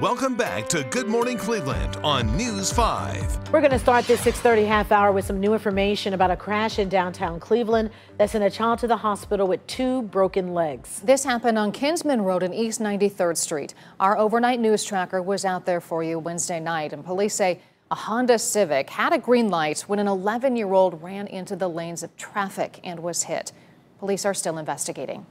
Welcome back to Good Morning Cleveland on News 5. We're going to start this 6:30 half hour with some new information about a crash in downtown Cleveland that sent a child to the hospital with two broken legs. This happened on Kinsman Road in East 93rd Street. Our overnight news tracker was out there for you Wednesday night, and police say a Honda Civic had a green light when an 11-year-old ran into the lanes of traffic and was hit. Police are still investigating.